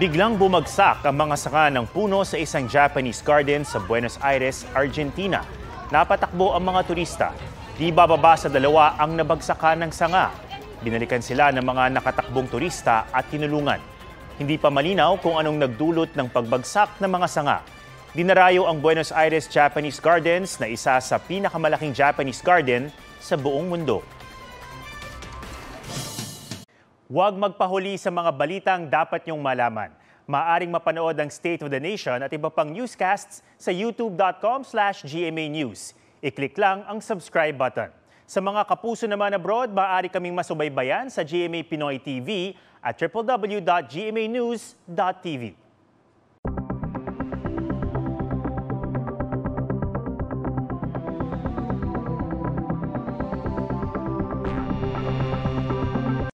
Biglang bumagsak ang mga sanga ng puno sa isang Japanese garden sa Buenos Aires, Argentina. Napatakbo ang mga turista. Di bababa sa dalawa ang nabagsakan ng sanga. Binalikan sila ng mga nakatakbong turista at tinulungan. Hindi pa malinaw kung anong nagdulot ng pagbagsak ng mga sanga. Dinarayo ang Buenos Aires Japanese Gardens na isa sa pinakamalaking Japanese garden sa buong mundo. Huwag magpahuli sa mga balitang dapat niyong malaman. Maaring mapanood ang State of the Nation at iba pang newscasts sa youtube.com slash News. I-click lang ang subscribe button. Sa mga kapuso naman abroad, maaari kaming masubaybayan sa GMA Pinoy TV at www.gmanews.tv.